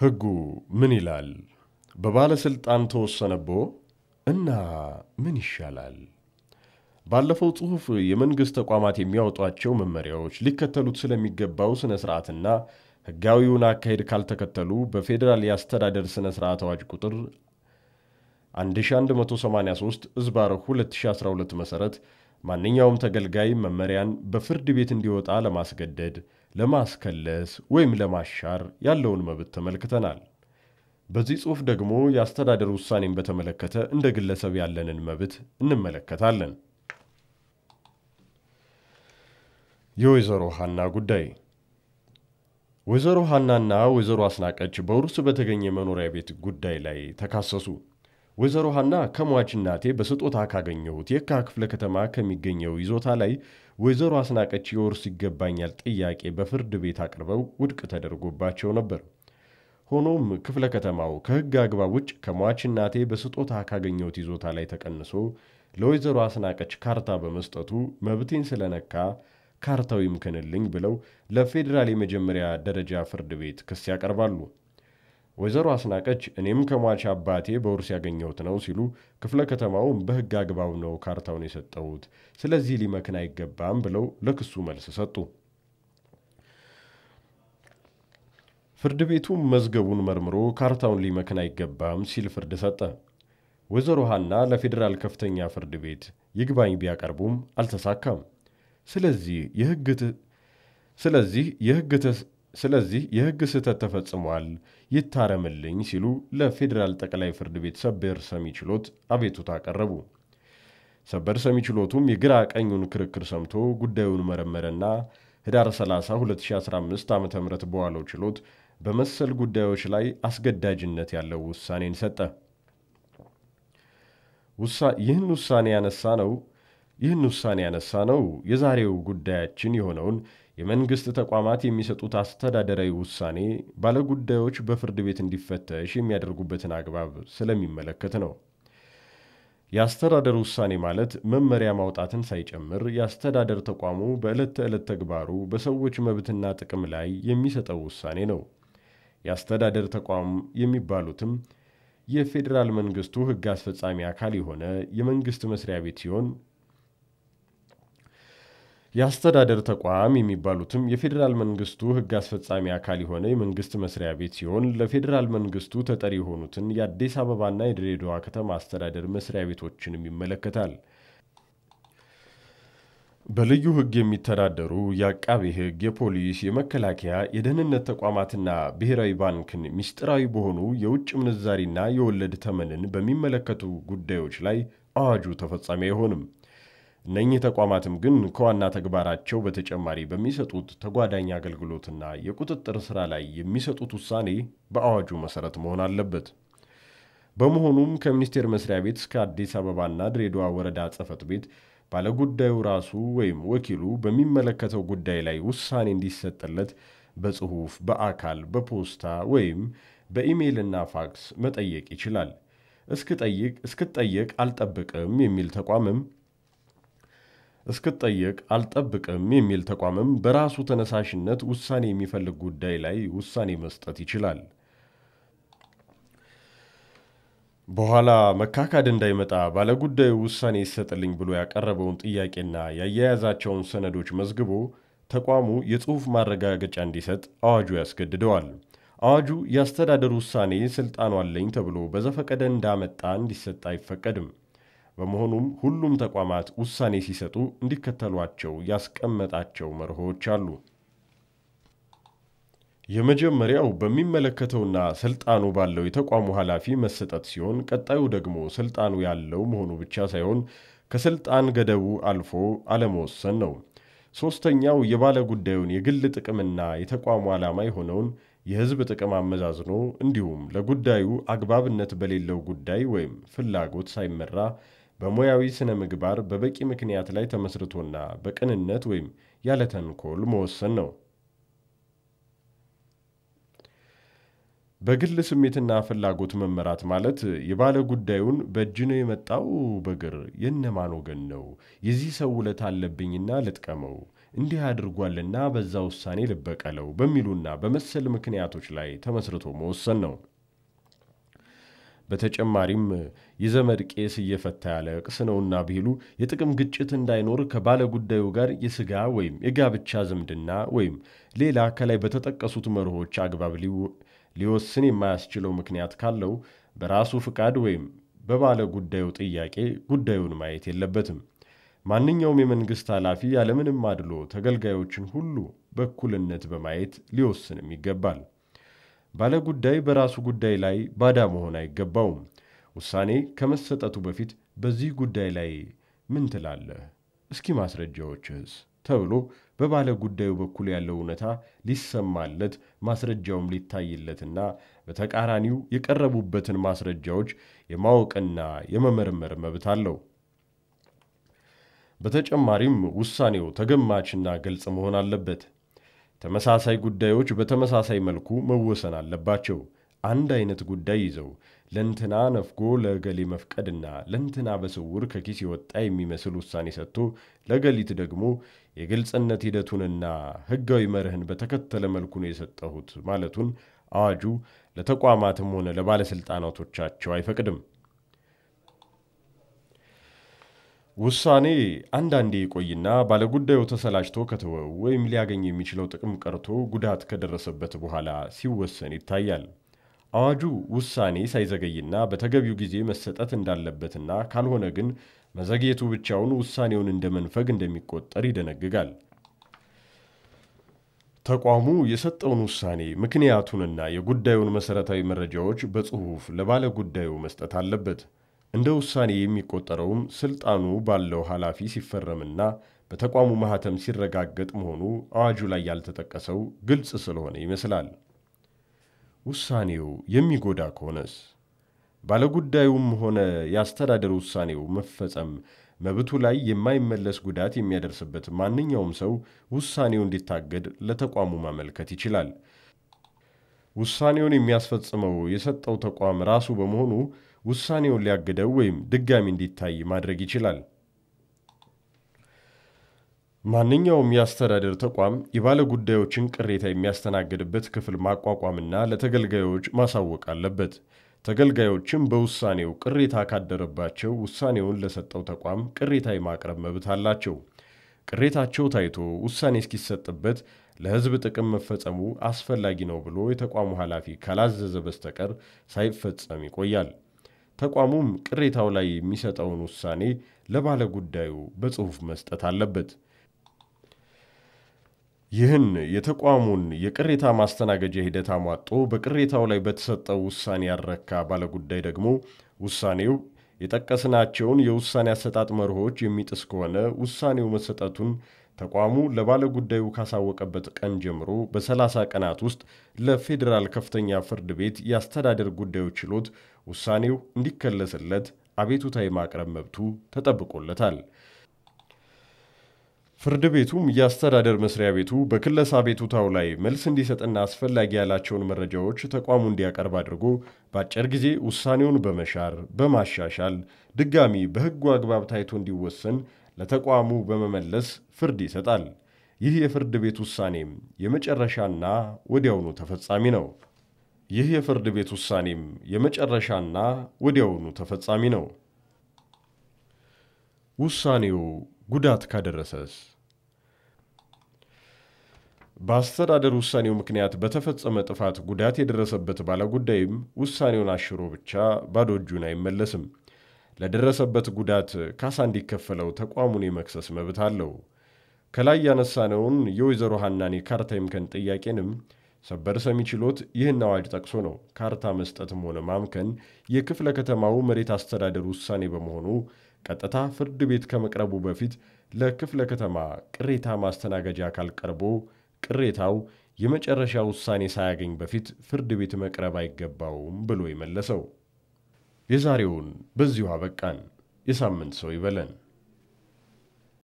ሕጉ ምን ይላል? በባለሥልጣን ተወሰነቦ እና ምን ይሻላል? ባለፈው ጽሑፍ የመንግሥት ተቋማት የሚያወጧቸው መመሪያዎች ሊከተሉት ስለሚገባው ሥነ ሥርዓትና ሕጋዊውን አካሄድ ካልተከተሉ በፌዴራል የአስተዳደር ሥነ ሥርዓት አዋጅ ቁጥር 1183 እዝባር 2012 መሠረት ማንኛውም ተገልጋይ መመሪያን በፍርድ ቤት እንዲወጣ ለማስገደድ፣ ለማስከለስ ወይም ለማሻር ያለውን መብት ተመልክተናል። በዚህ ጽሑፍ ደግሞ የአስተዳደር ውሳኔን በተመለከተ እንደ ግለሰብ ያለንን መብት እንመለከታለን። የወይዘሮ ሐና ጉዳይ ወይዘሮ ሐናና ወይዘሮ አስናቀች በውርስ በተገኘ መኖሪያ ቤት ጉዳይ ላይ ተካሰሱ። ወይዘሮ ሐና ከሟች እናቴ በስጦታ ካገኘሁት የካ ክፍለ ከተማ ከሚገኘው ይዞታ ላይ ወይዘሮ አስናቀች የውርስ ይገባኛል ጥያቄ በፍርድ ቤት አቅርበው ውድቅ ተደርጎባቸው ነበር። ሆኖም ክፍለ ከተማው ከሕግ አግባብ ውጭ ከሟች እናቴ በስጦታ ካገኘሁት ይዞታ ላይ ተቀንሶ ለወይዘሮ አስናቀች ካርታ በመስጠቱ መብቴን ስለነካ ካርታው ይምከንልኝ ብለው ለፌዴራል የመጀመሪያ ደረጃ ፍርድ ቤት ክስ ያቀርባሉ። ወይዘሮ አስናቀች እኔም ከሟች አባቴ በውርስ ያገኘሁት ነው ሲሉ፣ ክፍለ ከተማውም በሕግ አግባብ ነው ካርታውን የሰጠሁት፣ ስለዚህ ሊመክን አይገባም ብለው ለክሱ መልስ ሰጡ። ፍርድ ቤቱም መዝገቡን መርምሮ ካርታውን ሊመክን አይገባም ሲል ፍርድ ሰጠ። ወይዘሮ ሐና ለፌዴራል ከፍተኛ ፍርድ ቤት ይግባኝ ቢያቀርቡም አልተሳካም። ስለዚህ የሕግ ስለዚህ የሕግ ስለዚህ የሕግ ስህተት ተፈጽሟል፣ ይታረምልኝ ሲሉ ለፌዴራል ጠቅላይ ፍርድ ቤት ሰበር ሰሚ ችሎት አቤቱታ አቀረቡ። ሰበር ሰሚ ችሎቱም የግራ ቀኙን ክርክር ሰምቶ ጉዳዩን መረመረና ህዳር 30 2015 ዓ ም በዋለው ችሎት በመሰል ጉዳዮች ላይ አስገዳጅነት ያለው ውሳኔን ሰጠ። ይህን ውሳኔ ያነሳ ነው ይህን ውሳኔ ያነሳ ነው የዛሬው ጉዳያችን የሆነውን የመንግሥት ተቋማት የሚሰጡት አስተዳደራዊ ውሳኔ ባለጉዳዮች በፍርድ ቤት እንዲፈተሽ የሚያደርጉበትን አግባብ ስለሚመለከት ነው። የአስተዳደር ውሳኔ ማለት መመሪያ ማውጣትን ሳይጨምር የአስተዳደር ተቋሙ በዕለት ተዕለት ተግባሩ በሰዎች መብትና ጥቅም ላይ የሚሰጠው ውሳኔ ነው። የአስተዳደር ተቋም የሚባሉትም የፌዴራል መንግሥቱ ሕግ አስፈጻሚ አካል የሆነ የመንግሥት መስሪያ ቤት ሲሆን የአስተዳደር ተቋም የሚባሉትም የፌዴራል መንግስቱ ሕግ አስፈጻሚ አካል የሆነ የመንግስት መስሪያ ቤት ሲሆን ለፌዴራል መንግስቱ ተጠሪ የሆኑትን የአዲስ አበባና የድሬዳዋ ከተማ አስተዳደር መስሪያ ቤቶችንም ይመለከታል። በልዩ ሕግ የሚተዳደሩ የአቃቤ ሕግ፣ የፖሊስ፣ የመከላከያ፣ የደህንነት ተቋማትና ብሔራዊ ባንክን ምስጢራዊ በሆኑ የውጭ ምንዛሪና የወለድ ተመንን በሚመለከቱ ጉዳዮች ላይ አዋጁ ተፈጻሚ አይሆንም። እነኚህ ተቋማትም ግን ከዋና ተግባራቸው በተጨማሪ በሚሰጡት ተጓዳኝ አገልግሎትና የቁጥጥር ሥራ ላይ የሚሰጡት ውሳኔ በአዋጁ መሠረት መሆን አለበት። በመሆኑም ከሚኒስቴር መስሪያ ቤት እስከ አዲስ አበባና ድሬዳዋ ወረዳ ጽሕፈት ቤት ባለጉዳዩ ራሱ ወይም ወኪሉ በሚመለከተው ጉዳይ ላይ ውሳኔ እንዲሰጥለት በጽሑፍ፣ በአካል፣ በፖስታ ወይም በኢሜይልና ፋክስ መጠየቅ ይችላል። እስክጠይቅ እስክጠየቅ አልጠብቅም የሚል ተቋምም እስክጠየቅ አልጠብቅም የሚል ተቋምም በራሱ ተነሳሽነት ውሳኔ የሚፈልግ ጉዳይ ላይ ውሳኔ መስጠት ይችላል። በኋላ መካካድ እንዳይመጣ ባለጉዳዩ ውሳኔ ይሰጥልኝ ብሎ ያቀረበውን ጥያቄና ያያያዛቸውን ሰነዶች መዝግቦ ተቋሙ የጽሑፍ ማረጋገጫ እንዲሰጥ አዋጁ ያስገድደዋል። አዋጁ የአስተዳደር ውሳኔ ስልጣኑ አለኝ ተብሎ በዘፈቀደ እንዳመጣ እንዲሰጥ አይፈቀድም። በመሆኑም ሁሉም ተቋማት ውሳኔ ሲሰጡ እንዲከተሏቸው ያስቀመጣቸው መርሆች አሉ። የመጀመሪያው በሚመለከተውና ስልጣኑ ባለው የተቋሙ ኃላፊ መሰጠት ሲሆን ቀጣዩ ደግሞ ስልጣኑ ያለው መሆኑ ብቻ ሳይሆን ከስልጣን ገደቡ አልፎ አለመወሰን ነው። ሦስተኛው የባለ ጉዳዩን የግል ጥቅምና የተቋሙ ዓላማ የሆነውን የሕዝብ ጥቅም አመዛዝኖ እንዲሁም ለጉዳዩ አግባብነት በሌለው ጉዳይ ወይም ፍላጎት ሳይመራ በሙያዊ ስነ ምግባር በበቂ ምክንያት ላይ ተመስርቶና በቅንነት ወይም ያለ ተንኮል መወሰን ነው። በግል ስሜትና ፍላጎት መመራት ማለት የባለ ጉዳዩን በእጅ ነው የመጣው በግር የነማን ወገን ነው የዚህ ሰው ውለታ አለብኝና ልጥቀመው እንዲህ አድርጓልና በዛ ውሳኔ ልበቀለው በሚሉና በመሰል ምክንያቶች ላይ ተመስርቶ መወሰን ነው። በተጨማሪም የዘመድ ቄስ እየፈታ ያለቅስ ነውና ቢሉ የጥቅም ግጭት እንዳይኖር ከባለ ጉዳዩ ጋር የሥጋ ወይም የጋብቻ ዝምድና ወይም ሌላ ከላይ በተጠቀሱት መርሆች አግባብ ሊወስን የማያስችለው ምክንያት ካለው በራሱ ፍቃድ ወይም በባለ ጉዳዩ ጥያቄ ጉዳዩን ማየት የለበትም። ማንኛውም የመንግሥት ኃላፊ ያለምንም አድሎ ተገልጋዮችን ሁሉ በእኩልነት በማየት ሊወስንም ይገባል። ባለ ጉዳይ በራሱ ጉዳይ ላይ ባዳ መሆን አይገባውም። ውሳኔ ከመሰጠቱ በፊት በዚህ ጉዳይ ላይ ምን ትላለህ? እስኪ ማስረጃዎችህስ? ተብሎ በባለ ጉዳዩ በኩል ያለው እውነታ ሊሰማለት ማስረጃውም ሊታይለትና በተቃራኒው የቀረቡበትን ማስረጃዎች የማወቅና የመመርመር መብት አለው። በተጨማሪም ውሳኔው ተገማችና ግልጽ መሆን አለበት። ተመሳሳይ ጉዳዮች በተመሳሳይ መልኩ መወሰን አለባቸው። አንድ አይነት ጉዳይ ይዘው ለእንትና ነፍጎ ለገሌ መፍቀድና ለእንትና በስውር ከኪስ የወጣ የሚመስል ውሳኔ ሰጥቶ ለገሊት ደግሞ የግልጽነት ሂደቱንና ሕጋዊ መርህን በተከተለ መልኩ ነው የሰጠሁት ማለቱን አዋጁ ለተቋማትም ሆነ ለባለሥልጣናቶቻቸው አይፈቅድም። ውሳኔ አንዳንዴ ይቆይና ባለጉዳዩ ተሰላችቶ ከተወው ወይም ሊያገኝ የሚችለው ጥቅም ቀርቶ ጉዳት ከደረሰበት በኋላ ሲወሰን ይታያል። አዋጁ ውሳኔ ሳይዘገይና በተገቢው ጊዜ መሰጠት እንዳለበትና ካልሆነ ግን መዘግየቱ ብቻውን ውሳኔውን እንደ መንፈግ እንደሚቆጠር ይደነግጋል። ተቋሙ የሰጠውን ውሳኔ ምክንያቱንና የጉዳዩን መሠረታዊ መረጃዎች በጽሑፍ ለባለ ጉዳዩ መስጠት አለበት። እንደ ውሳኔ የሚቆጠረውም ስልጣኑ ባለው ኃላፊ ሲፈረምና በተቋሙ ማህተም ሲረጋገጥ መሆኑ አዋጁ ላይ ያልተጠቀሰው ግልጽ ስለሆነ ይመስላል። ውሳኔው የሚጎዳ ከሆነስ? ባለጉዳዩም ሆነ የአስተዳደር ውሳኔው መፈጸም መብቱ ላይ የማይመለስ ጉዳት የሚያደርስበት ማንኛውም ሰው ውሳኔው እንዲታገድ ለተቋሙ ማመልከት ይችላል። ውሳኔውን የሚያስፈጽመው የሰጠው ተቋም ራሱ በመሆኑ ውሳኔውን ሊያግደው ወይም ድጋሚ እንዲታይ ማድረግ ይችላል። ማንኛውም የአስተዳደር ተቋም የባለ ጉዳዮችን ቅሬታ የሚያስተናግድበት ክፍል ማቋቋምና ለተገልጋዮች ማሳወቅ አለበት። ተገልጋዮችም በውሳኔው ቅሬታ ካደረባቸው ውሳኔውን ለሰጠው ተቋም ቅሬታ የማቅረብ መብት አላቸው። ቅሬታቸው ታይቶ ውሳኔ እስኪሰጥበት ለሕዝብ ጥቅም መፈጸሙ አስፈላጊ ነው ብሎ የተቋሙ ኃላፊ ካላዘዘ በስተቀር ሳይፈጸም ይቆያል። ተቋሙም ቅሬታው ላይ የሚሰጠውን ውሳኔ ለባለ ጉዳዩ በጽሑፍ መስጠት አለበት። ይህን የተቋሙን የቅሬታ ማስተናገጃ ሂደት አሟጦ በቅሬታው ላይ በተሰጠው ውሳኔ ያረካ ባለጉዳይ ደግሞ ውሳኔው የጠቀስናቸውን የውሳኔ አሰጣጥ መርሆች የሚጥስ ከሆነ ውሳኔው መሰጠቱን ተቋሙ ለባለጉዳዩ ካሳወቀበት ቀን ጀምሮ በሰላሳ ቀናት ውስጥ ለፌዴራል ከፍተኛ ፍርድ ቤት የአስተዳደር ጉዳዮች ችሎት ውሳኔው እንዲከለስለት አቤቱታ የማቅረብ መብቱ ተጠብቆለታል። ፍርድ ቤቱም የአስተዳደር መስሪያ ቤቱ በክለሳ አቤቱታው ላይ መልስ እንዲሰጥና አስፈላጊ ያላቸውን መረጃዎች ተቋሙ እንዲያቀርብ አድርጎ በአጭር ጊዜ ውሳኔውን በመሻር በማሻሻል ድጋሚ በሕጉ አግባብ ታይቶ እንዲወሰን ለተቋሙ በመመለስ ፍርድ ይሰጣል። ይህ የፍርድ ቤት ውሳኔም የመጨረሻና ወዲያውኑ ተፈጻሚ ነው። ይህ የፍርድ ቤት ውሳኔም የመጨረሻና ወዲያውኑ ተፈጻሚ ነው። ውሳኔው ጉዳት ካደረሰስ? በአስተዳደር ውሳኔው ምክንያት በተፈጸመ ጥፋት ጉዳት የደረሰበት ባለጉዳይም ውሳኔውን አሽሮ ብቻ ባዶ እጁን አይመለስም። ለደረሰበት ጉዳት ካሳ እንዲከፈለው ተቋሙን የመክሰስ መብት አለው። ከላይ ያነሳነውን የወይዘሮ ሐናን የካርታ ይምከን ጥያቄንም ሰበር ሰሚ ችሎት ይህን አዋጅ ጠቅሶ ነው ካርታ መስጠትም ሆነ ማምከን የክፍለ ከተማው መሬት አስተዳደር ውሳኔ በመሆኑ ቀጥታ ፍርድ ቤት ከመቅረቡ በፊት ለክፍለ ከተማ ቅሬታ ማስተናገጃ አካል ቀርቦ ቅሬታው የመጨረሻ ውሳኔ ሳያገኝ በፊት ፍርድ ቤት መቅረብ አይገባውም ብሎ የመለሰው። የዛሬውን በዚሁ አበቃን። የሳምንት ሰው ይበለን።